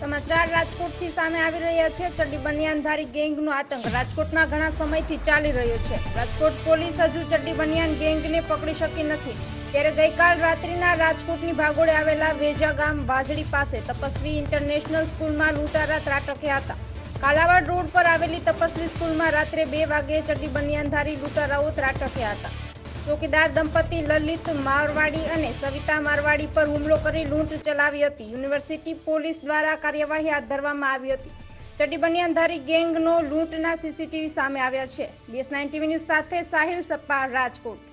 સમાચાર, રાજકોટથી સામે આવી રહ્યા છે ચડ્ડી બનિયાનધારી ગેંગનો આતંક. રાજકોટમાં ઘણા સમયથી ચાલી રહ્યો છે. રાજકોટ પોલીસ હજુ ચડ્ડી બનિયાન ગેંગને પકડી શકી નથી. ત્યારે ગઈકાલ રાત્રિના રાજકોટની ભાગોળે આવેલા વેજા ગામ વાજડી પાસે તપસ્વી ઇન્ટરનેશનલ સ્કૂલમાં લૂંટારા ત્રાટક્યા હતા. કાલાવાડ રોડ પર આવેલી તપસ્વી સ્કૂલમાં રાત્રે બે વાગે ચડ્ડી બનિયાનધારી લૂંટારાઓ ત્રાટક્યા હતા. ચોકીદાર દંપતી લલિત મારવાડી અને સવિતા મારવાડી પર હુમલો કરી લૂંટ ચલાવી હતી. યુનિવર્સિટી પોલીસ દ્વારા કાર્યવાહી હાથ ધરવામાં આવી હતી. ચડ્ડી બનિયાનધારી ગેંગનો લૂંટના સીસીટીવી સામે આવ્યા છે. બીએસ નાઇન ટીવી ન્યૂઝ સાથે સાહિલ સપ્પા રાજકોટ.